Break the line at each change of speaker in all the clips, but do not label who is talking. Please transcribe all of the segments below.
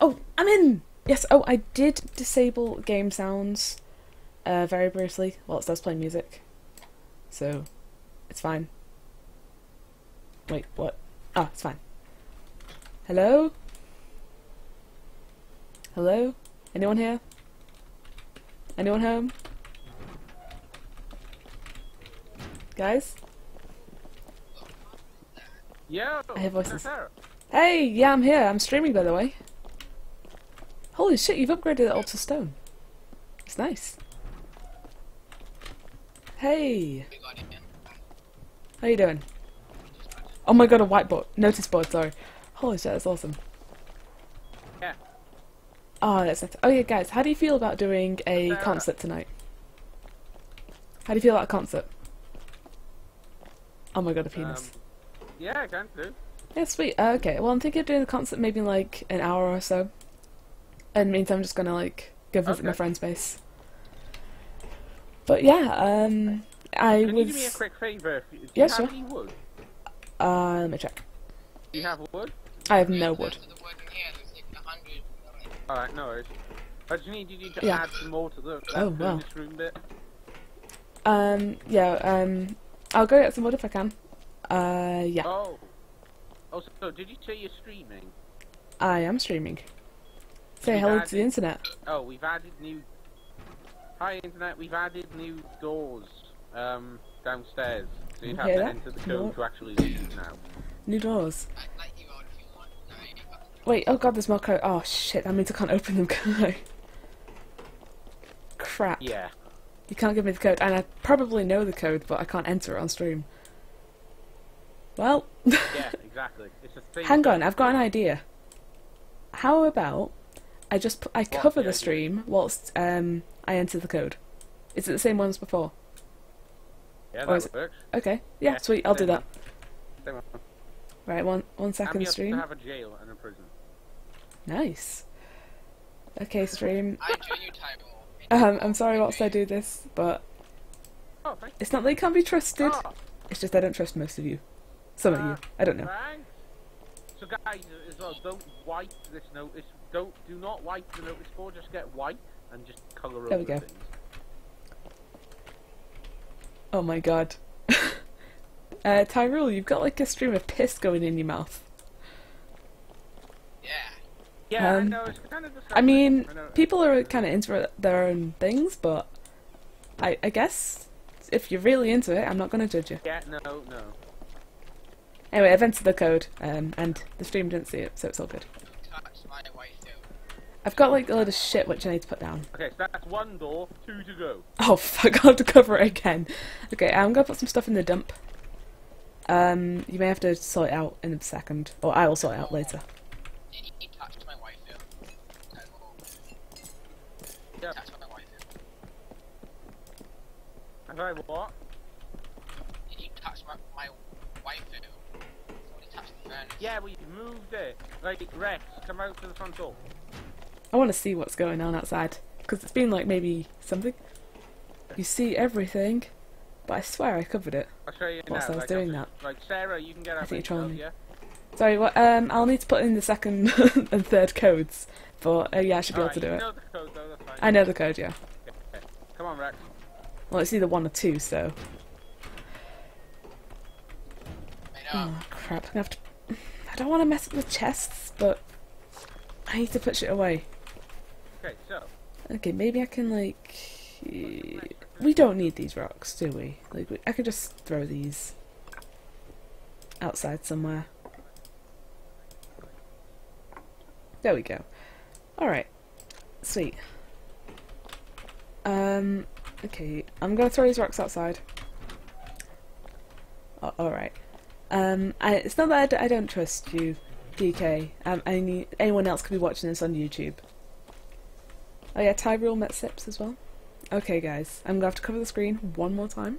Oh, I'm in! Yes, oh, I did disable game sounds uh, very briefly while it starts playing music. So, it's fine. Wait, what? Ah, it's fine. Hello? Hello? Anyone here? Anyone home? Guys?
Yo!
I hear voices. Hey, yeah, I'm here. I'm streaming, by the way. Holy shit, you've upgraded it all to stone. It's nice. Hey! How you doing? Oh my god, a whiteboard. Notice board, sorry. Holy shit, that's awesome.
Yeah.
Oh, that's nice. Oh yeah, guys, how do you feel about doing a concert tonight? How do you feel about a concert? Oh my god, a penis.
Um, yeah, I can do.
Yeah, sweet. Uh, okay, well, I'm thinking of doing the concert maybe in like an hour or so. And means I'm just gonna like go visit my
Okay.
friend's base. But yeah, um, I
Can you do me a quick favour? Do you
Yeah,
have
sure.
any wood?
Uh, let me check.
Do you have wood?
I have no wood.
Alright, no worries. I just need you to
Yeah.
add some more to the
Oh, wow.
room bit.
Um, yeah, um, I'll go get some wood if I can. Uh, yeah,
Oh. Oh, so did you say you're streaming?
I am streaming. Say
We've
hello
added-
to the internet.
Oh, we've added new. Hi, internet. We've added new doors um, downstairs, so you'd have to
that?
enter the
No.
to actually leave now.
New doors. Wait, oh god, there's more code. Oh shit, that means I can't open them, can I? Crap.
Yeah.
You can't give me the code, and I probably know the code, but I can't enter it on stream. Well,
Yeah, exactly. It's a thing.
hang on, I've got an idea. How about I just I cover
the
stream whilst um I enter the code? Is it the same one as before?
Yeah, that works.
Okay, yeah,
Yeah,
sweet, I'll do that.
One.
Right, one one second stream.
have a jail and a prison.
Nice. Okay, stream.
I join you, Tyrell.
Um, I'm sorry whilst I do this, but
Oh,
it's not that you can't be trusted.
Oh,
It's just I don't trust most of you. Some of you. I don't know.
thanks. So guys, as well, don't wipe this notice. Don't do not wipe the notice board. Just get white and just colour
There
over
we go.
things.
Oh my god. uh, Tyrell, you've got like a stream of piss going in your mouth.
Yeah.
Yeah, I
Um,
know. It's kind of
I mean,
I
people are kind of into their own things, but I, I guess if you're really into it, I'm not going to judge you.
Yeah, no, no.
Anyway, I've entered the code, um, and the stream didn't see it, so it's all good.
Touch my waifu.
I've got like a load of shit which I need to put down.
Okay, so that's one door, two to go.
Oh fuck, I'll have to cover it again. Okay, I'm gonna put some stuff in the dump. Um, you may have to sort it out in a second, or I will sort it out later.
Did you touch my waifu? Tyrell.
Yeah.
Touch my waifu.
What?
Did you touch my, my waifu? Somebody touched the furnace.
Yeah, we moved it. Like Rex, come out to the front door.
I want to see what's going on outside because it's been like maybe something. You see everything, but I swear I covered it.
I'll show you
Whilst
now.
I was
like,
doing
I'm Like Sarah, you can get
I think you're trolling
yourself, yeah.
Sorry, what? Um, I'll need to put in the second and third codes, but uh, yeah, I should be able
Alright,
to do
you
it.
know the code though. That's fine.
I know the code, yeah.
Okay, okay. Come on, Rex.
Well, it's either one or two, so. Oh crap! I'm gonna have to. I don't want to mess up the chests, but I need to put shit away.
Okay, so
Okay, maybe I can like. We don't need these rocks, do we? Like, we, I could just throw these outside somewhere. There we go. All right, sweet. Um, okay, I'm gonna throw these rocks outside. A- all right. Um, I, it's not that I, d- I don't trust you, DK. Um, any anyone else could be watching this on YouTube. Oh yeah, Tyrell met Sips as well. Okay, guys, I'm gonna have to cover the screen one more time.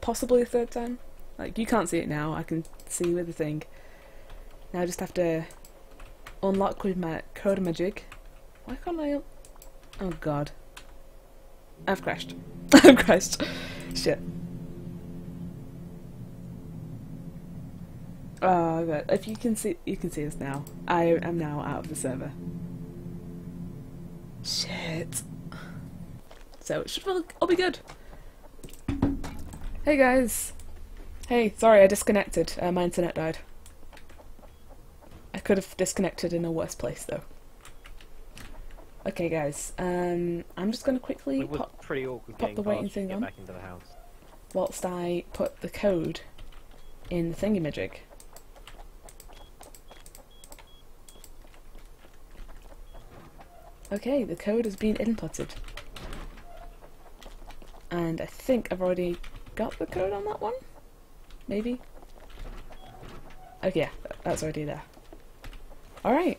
Possibly a third time. Like you can't see it now. I can see with the thing. Now I just have to unlock with my code magic. Why can't I? Oh God. I've crashed. I've crashed. Shit. Uh, oh, good. If you can see, you can see us now. I am now out of the server. Shit. So it should all all be good. Hey guys. Hey, sorry I disconnected. Uh, my internet died. I could have disconnected in a worse place though. Okay, guys. Um, I'm just gonna quickly
It
pop
pretty awkward
pop the waiting thing on.
back into the house.
whilst I put the code in the thingamajig. Okay, the code has been inputted. And I think I've already got the code on that one? Maybe? Okay, yeah, that's already there. Alright.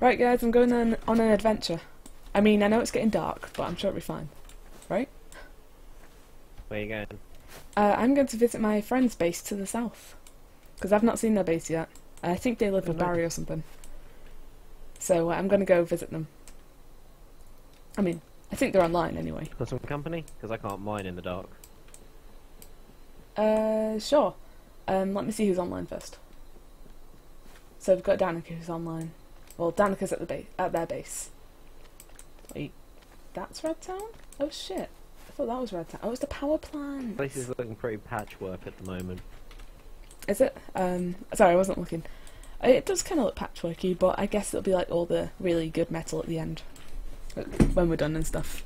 Right guys, I'm going on, on an adventure. I mean, I know it's getting dark, but I'm sure it'll be fine. Right?
Where are you going?
Uh, I'm going to visit my friend's base to the south. Because I've not seen their base yet. I think they live in
Oh.
Barry or something. So uh, I'm going to go visit them. I mean, I think they're online anyway.
For some company? Because I can't mine in the dark.
Uh, sure. Um, let me see who's online first. So we've got Danica who's online. Well, Danica's at the base, at their base. Wait, that's Red Town? Oh shit! I thought that was Red Town. Oh, it's the power plant.
Place is looking pretty patchwork at the moment.
Is it? Um, sorry, I wasn't looking. Uh, It does kind of look patchworky, but I guess it'll be like all the really good metal at the end when we're done and stuff.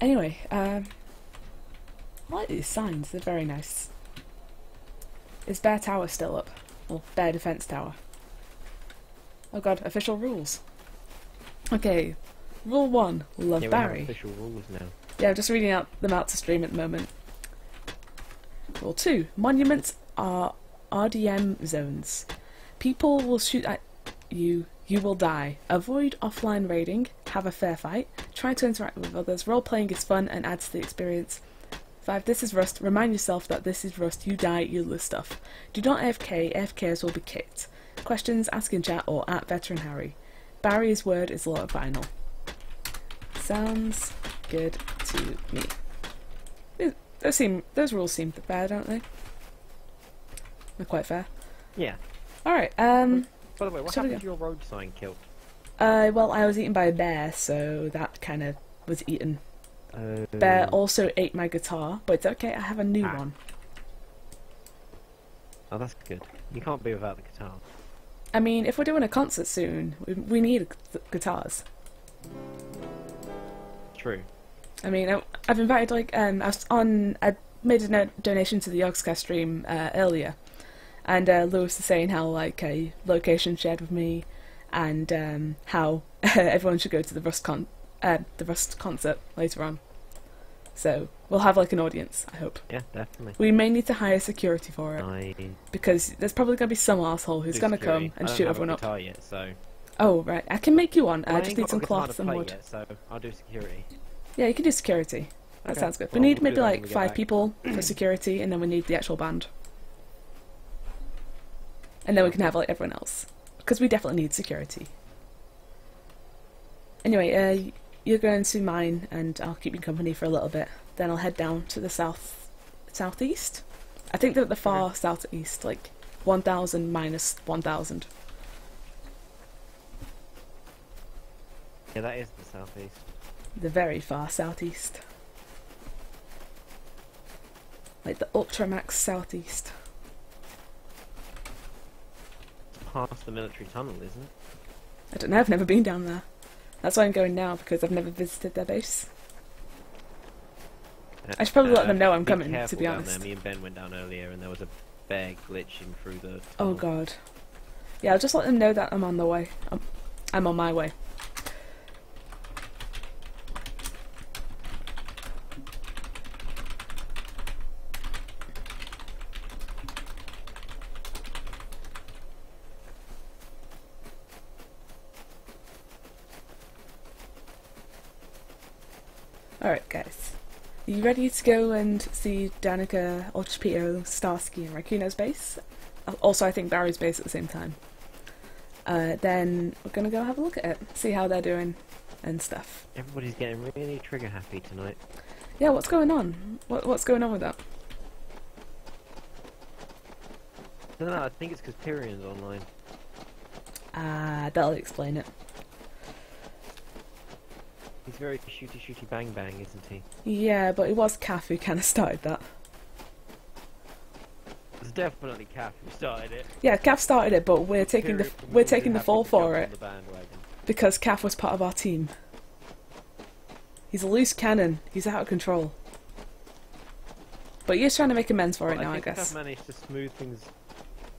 Anyway, um, I like these signs. They're very nice. Is Bear Tower still up? Well, Bear Defense Tower. Oh god, official rules. Okay, rule one: love
yeah,
Barry.
official rules now.
Yeah, I'm just reading out them out to stream at the moment. Rule 2. Monuments are RDM zones. People will shoot at you, you will die. Avoid offline raiding, have a fair fight, try to interact with others. Role playing is fun and adds to the experience. 5. This is Rust. Remind yourself that this is Rust. You die, you lose stuff. Do not AFK, AFKers will be kicked. Questions, ask in chat or at Veteran Harry. Barry's word is law of vinyl. Sounds good to me. Those seem those rules seem fair, don't they? They're quite fair.
Yeah.
All right. Um.
By the way, what happened to your road sign kill?
Uh. Well, I was eaten by a bear, so that kind of was eaten.
Uh,
Bear also ate my guitar, but it's okay. I have a new
Ah.
one.
Oh, that's good. You can't be without the guitar.
I mean, if we're doing a concert soon, we, we need guitars.
True.
I mean, I, I've invited like um, I was on. I made a no- donation to the Yogscast stream uh, earlier, and uh, Lewis was saying how like a location shared with me, and um, how everyone should go to the Rust con uh, the Rust concert later on. So we'll have like an audience. I hope
Yeah, definitely.
we may need to hire security for it
I
because there's probably gonna be some asshole who's gonna come and
I don't
shoot everyone up.
yet, so
Oh right, I can make you one.
Well,
I
ain't
just need some cloth and wood.
Yet, so I'll do security.
Yeah, you can do security. That
Okay.
sounds good.
Well,
we need
we'll
maybe
do that when
like five
back.
people for security, and then we need the actual band. And then we can have like everyone else, because we definitely need security. Anyway, uh, you're going to mine, and I'll keep you company for a little bit. Then I'll head down to the south, southeast. I think they're at the far southeast, like one thousand minus one thousand.
Yeah, that is the southeast.
The very far southeast. Like the Ultramax southeast.
It's past the military tunnel, isn't it?
I don't know, I've never been down there. That's why I'm going now, because I've never visited their base. I should probably let uh, them know I'm
be
coming, to be honest.
There. Me and Ben went down earlier, and there was a bear glitching through the.
Oh god. Yeah, I'll just let them know that I'm on the way. I'm, I'm on my way. Alright, guys. Are you ready to go and see Danica, Ultrapito, Starsky, and Rakuno's base? Uh, Also, I think Barry's base at the same time. Uh, then we're gonna go have a look at it, see how they're doing, and stuff.
Everybody's getting really trigger happy tonight.
Yeah, what's going on? What, what's going on with that?
No, no, I think it's because Tyrion's online.
Ah, that'll explain it.
He's very shooty shooty bang bang, isn't he?
Yeah, but it was Kath who kind of started that.
It's definitely Kath who started it.
Yeah, Kath started it, but we're taking the we're taking the fall for it
on The bandwagon.
because Kath was part of our team. He's a loose cannon. He's out of control. But you're trying to make amends for it now, I,
think
guess.
I've managed to smooth things.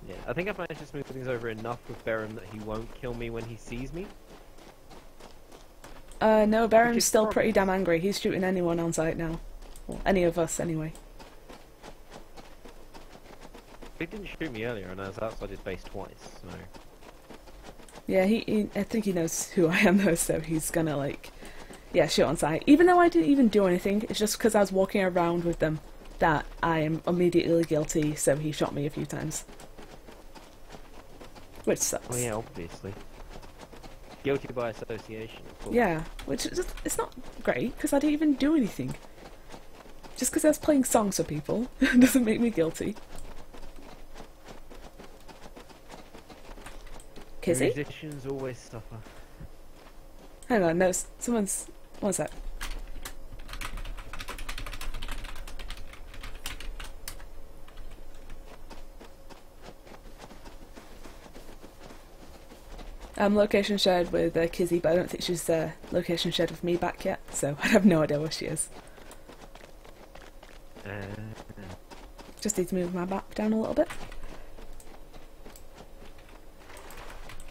Yeah, I think I've managed to smooth things over enough with Beren that he won't kill me when he sees me.
Uh, no, Baron's still pretty damn angry. He's shooting anyone on sight now. Well, any of us, anyway.
He didn't shoot me earlier, and I was outside his base twice. So
Yeah, he, he. I think he knows who I am though, so he's gonna like, yeah, shoot on sight. Even though I didn't even do anything, it's just because I was walking around with them that I am immediately guilty. So he shot me a few times, which sucks.
well, yeah, obviously guilty by association. Of course.
Yeah, which is just, it's not great because I didn't even do anything. Just because I was playing songs for people doesn't make me guilty. Kizzii?
Musicians always suffer.
Hang on, no, someone's. One sec. Um, location shared with uh, Kizzii, but I don't think she's uh, location shared with me back yet, so I have no idea where she is.
Uh,
Just need to move my map down a little bit.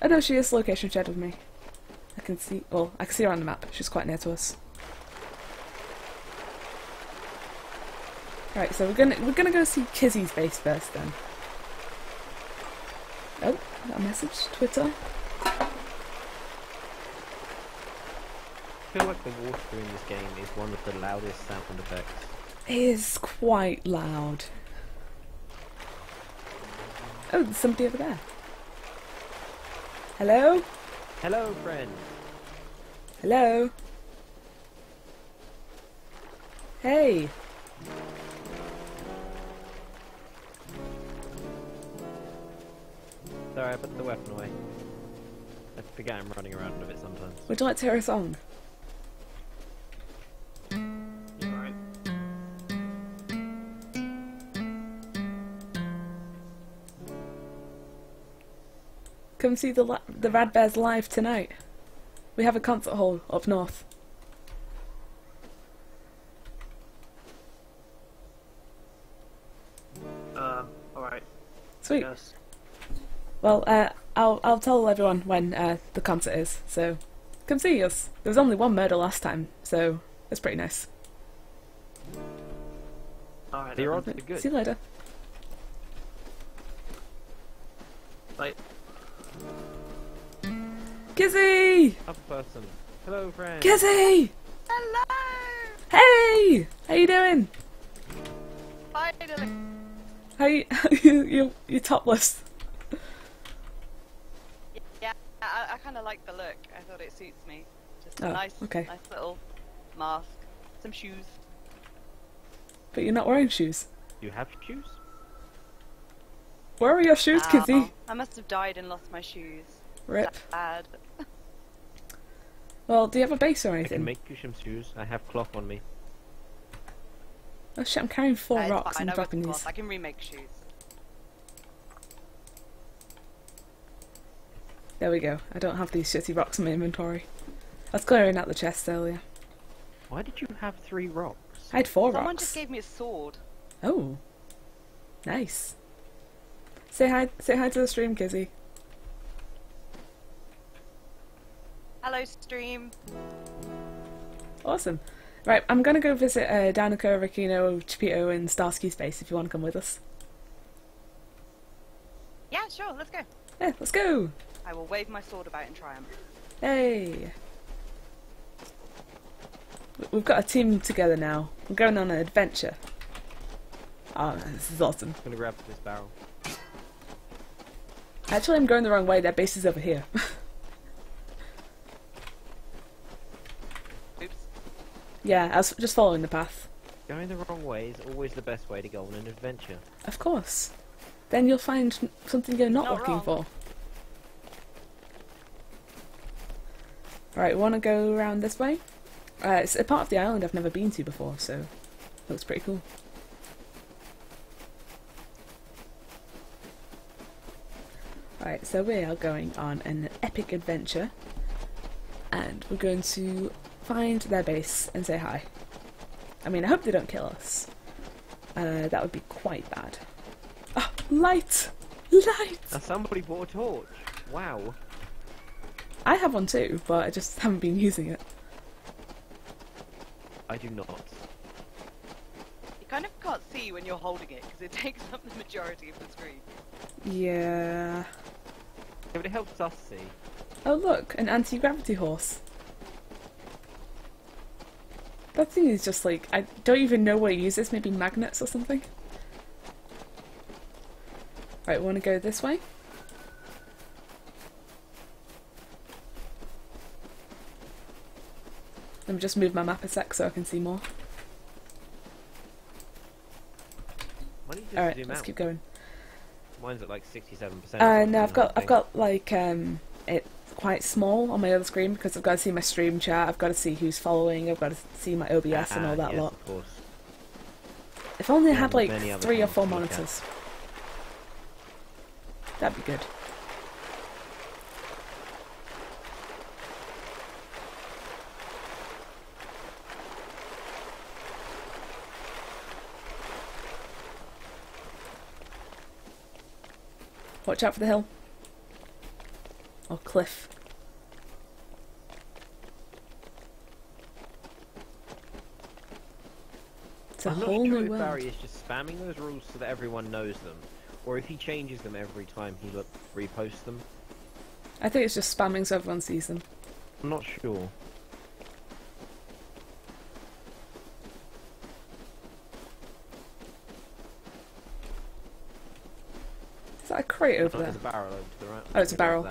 Oh no, she is location shared with me. I can see. Well, I can see her on the map. She's quite near to us. Right, so we're gonna we're gonna go see Kizzii's base first then. Oh, got a message. Twitter.
Feel like the water in this game is one of the loudest sound effects.
It is quite loud. Oh, there's somebody over there. Hello?
Hello, friend.
Hello? Hey!
Sorry, I put the weapon away. I forget I'm running around with it sometimes.
Would you like to hear a song? Come see the li- the Rad Bears live tonight. We have a concert hall up north.
Um, alright,
Sweet.
yes.
Well, uh, I'll I'll tell everyone when uh, the concert is. So, come see us. There was only one murder last time, so it's pretty nice.
Alright,
The
then.
odds are good.
See you later.
Bye.
Kizzii!
Up person. Hello, friend.
Kizzii!
Hello!
Hey! How you doing?
Finally!
How you you you you topless?
Yeah, I, I kind of like the look. I thought it suits me. Just a
Oh,
nice,
okay.
nice little mask, some shoes.
But you're not wearing shoes.
You have shoes?
Where are your shoes,
Ow.
Kizzii?
I must have died and lost my shoes.
Rip.
Bad.
Well, do you have a base or anything?
I can make you some shoes. I have cloth on me.
Oh shit! I'm carrying four
Uh,
rocks and dropping
the
these.
I can remake shoes.
There we go. I don't have these shitty rocks in my inventory. I was clearing out the chest earlier.
Why did you have three rocks?
I had four
Someone
rocks.
just gave me a sword.
Oh, nice. Say hi. Say hi to the stream, Kizzii.
Hello, stream.
Awesome. Right, I'm gonna go visit uh, Danica, Rikino, Chipito, and Starsky Space. If you want to come with us.
Yeah, sure. Let's go.
Yeah, let's go.
I will wave my sword about in triumph.
Hey. We- We've got a team together now. We're going on an adventure. Oh, this is awesome.
I'm gonna grab this barrel.
Actually, I'm going the wrong way. Their base is over here. yeah, I was just following the path.
Going the wrong way is always the best way to go on an adventure.
Of course. then you'll find something you're not,
Not
looking
wrong.
for. Right, we want to go around this way. Uh, it's a part of the island I've never been to before, so looks pretty cool. Right, so we are going on an epic adventure, and we're going to find their base and say hi. I mean, I hope they don't kill us. Uh, that would be quite bad. Oh, light! Light!
Now somebody bought a torch. Wow.
I have one too, but I just haven't been using it.
I do not.
You kind of can't see when you're holding it because it takes up the majority of the screen.
Yeah.
Yeah, but it helps us see.
Oh look, an anti-gravity horse. That thing is just like I don't even know what it uses. Maybe magnets or something. Right, we want to go this way. Let me just move my map a sec so I can see more.
Why don't you just
All right, let's
out?
keep going.
Mine's at like 67%.
Uh, no, I've got I've got like um it quite small on my other screen because I've got to see my stream chat. I've got to see who's following. I've got to see my OBS and all that
Ah, yes,
lot. If only I
Yeah,
had like three or four
to look at.
monitors. That'd be good. Watch out for the hill. Or cliff. It's a
I'm not
whole
sure
new
if
world.
Barry is just spamming those rules so that everyone knows them, or if he changes them every time he look, reposts them.
I think it's just spamming so everyone sees them.
I'm not sure.
Is that a crate over
Oh,
there?
There's a barrel over to the right.
Oh, it's a barrel.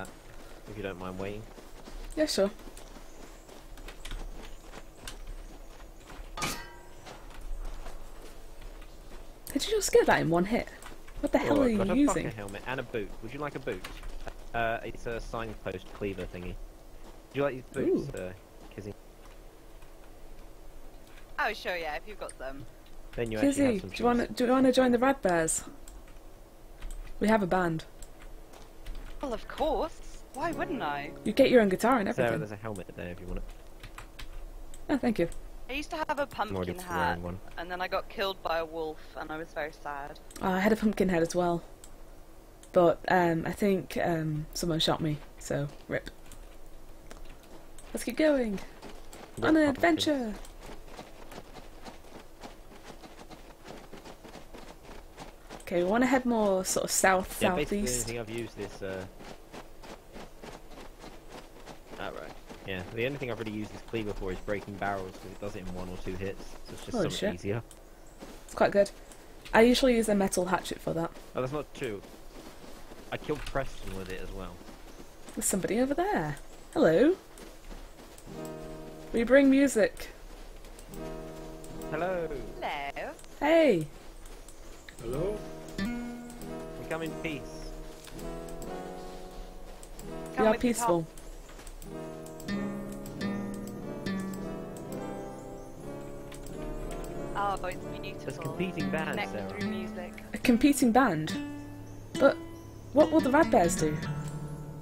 Of that, if you don't mind waiting.
Yeah, sure. Did you just get that in one hit? What the hell
Oh,
are
I've
you
got a
using?
fucker helmet and a boot. Would you like a boot? Uh, it's a signpost cleaver thingy. Would you like these boots, uh, Kizzii?
Oh, sure, yeah, if you've got them.
Then you actually
Kizzii,
have some
do you want to do you want to join the Rad Bears? We have a band.
Well, of course. Why wouldn't I?
You get your own guitar and
Sarah,
everything.
there's a helmet there if you want it.
Oh, thank you.
I used to have a
I'm already
pumpkin hat,
one.
and then I got killed by a wolf, and I was very sad.
Oh, I had a pumpkin head as well, but um, I think um, someone shot me. So rip. Let's keep going
You've
on an adventure. Okay, we want to head more sort of south
Yeah, basically the only
southeast.
thing I've used this, uh... Ah, right. Yeah, the only thing I've really used this cleaver for is breaking barrels, because it does it in one or two hits, so it's just
Holy
so much
shit.
easier.
It's quite good. I usually use a metal hatchet for that.
Oh, that's not true. I killed Preston with it as well.
There's somebody over there. Hello. We bring music.
Hello!
Hello.
Hey.
Hello?
We come in peace.
Come
we are
with me,
peaceful.
Oh, it's beautiful.
There's competing bands,
Connect
Sarah.
through music.
A competing band. But what will the Rad Bears do?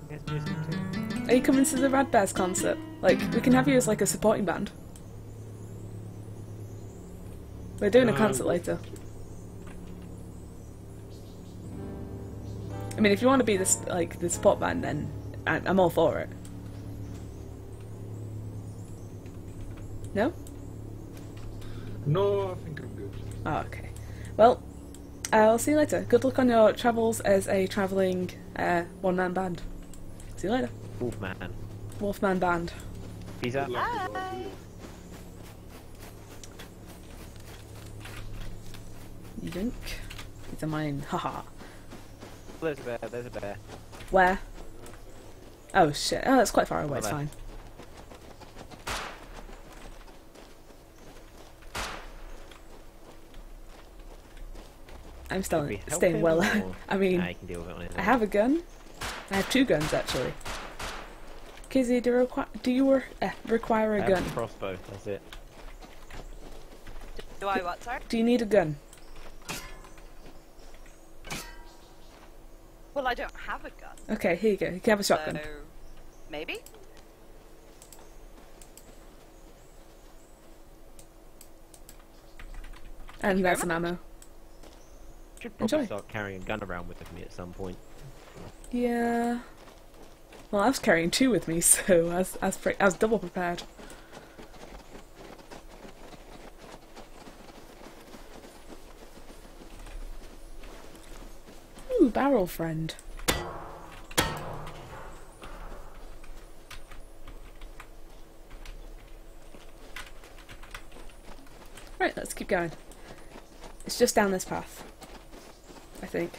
There's music too.
Are you coming to the Rad Bears concert? Like, we can have you as like a supporting band. We're doing a concert later. I mean, if you want to be this like the support band, then I'm, I'm all for it. No?
No, I think I'm good.
Oh, okay. Well, I'll see you later. Good luck on your travels as a travelling uh, one-man band. See you later.
Wolfman.
Wolfman band.
Peace out.
Good luck with all of
Bye.
you.
Yoink. It's a mine. Haha.
There's a bear, there's a bear.
Where? Oh shit. Oh, that's quite far away. It's
Bye-bye.
fine. I'm still
Should we help
staying well.
or-
I mean,
Nah, can deal with it on his
I have a gun. I have two guns actually. Kizzii, do, requi- do you re- uh, require
I
a
have
gun?
a crossbow. That's it.
Do I what, sorry?
Do you need a gun?
Well, I don't have a gun.
Okay, here you go. You can have a shotgun.
So, maybe?
and
you
that's
very
some ammo.
Should probably
Enjoy.
start carrying a gun around with me at some point.
Yeah. Well, I was carrying two with me, so I was, I was, pre- I was double prepared. Ooh, barrel friend. Right, let's keep going. It's just down this path. I think.